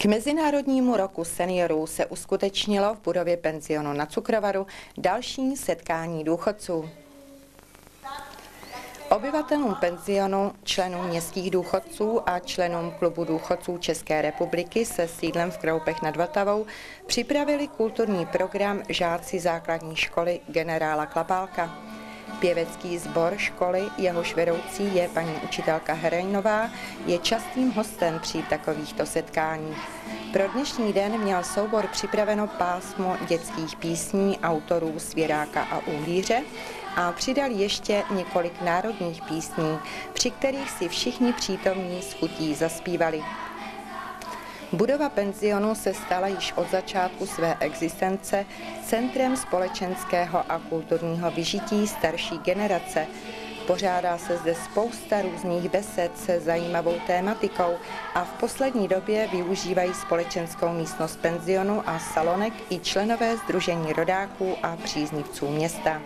K Mezinárodnímu roku seniorů se uskutečnilo v budově penzionu na Cukrovaru další setkání důchodců. Obyvatelům penzionu, členům městských důchodců a členům klubu důchodců České republiky se sídlem v Kroupech nad Vltavou připravili kulturní program žáci základní školy generála Klapálka. Pěvecký sbor školy, jehož vedoucí je paní učitelka Herejnová, je častým hostem při takovýchto setkáních. Pro dnešní den měl soubor připraveno pásmo dětských písní autorů Svěráka a Uhlíře a přidal ještě několik národních písní, při kterých si všichni přítomní s chutí zaspívali. Budova penzionu se stala již od začátku své existence centrem společenského a kulturního vyžití starší generace. Pořádá se zde spousta různých besed se zajímavou tématikou a v poslední době využívají společenskou místnost penzionu a salonek i členové Združení rodáků a příznivců města.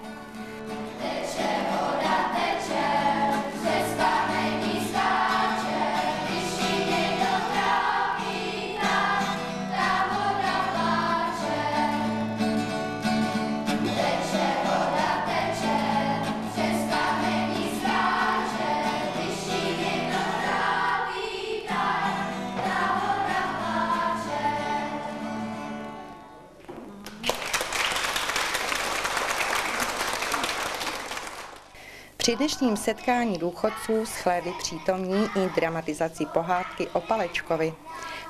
Při dnešním setkání důchodců shlédli přítomní i dramatizaci pohádky o Palečkovi.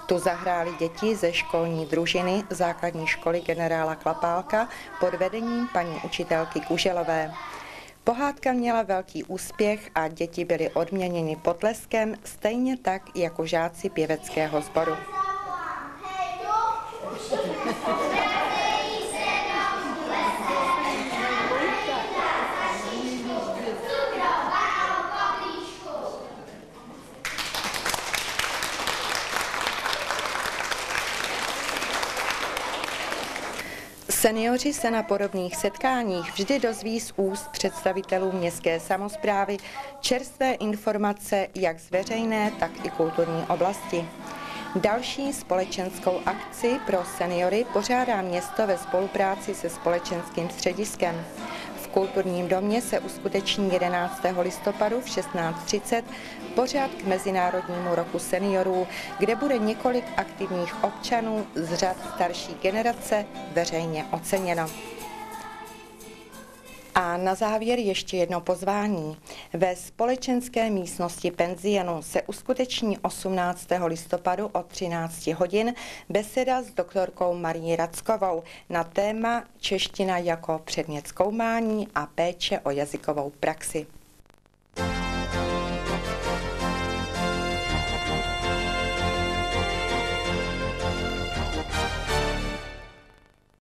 Tu zahráli děti ze školní družiny základní školy generála Klapálka pod vedením paní učitelky Kuželové. Pohádka měla velký úspěch a děti byly odměněny potleskem, stejně tak jako žáci pěveckého sboru. Seniori se na podobných setkáních vždy dozví z úst představitelů městské samozprávy čerstvé informace jak z veřejné, tak i kulturní oblasti. Další společenskou akci pro seniory pořádá město ve spolupráci se společenským střediskem kulturním domě se uskuteční 11. listopadu v 16.30 pořád k Mezinárodnímu roku seniorů, kde bude několik aktivních občanů z řad starší generace veřejně oceněno. A na závěr ještě jedno pozvání. Ve společenské místnosti penzionu se uskuteční 18. listopadu od 13 hodin beseda s doktorkou Marí Rackovou na téma Čeština jako předmět zkoumání a péče o jazykovou praxi.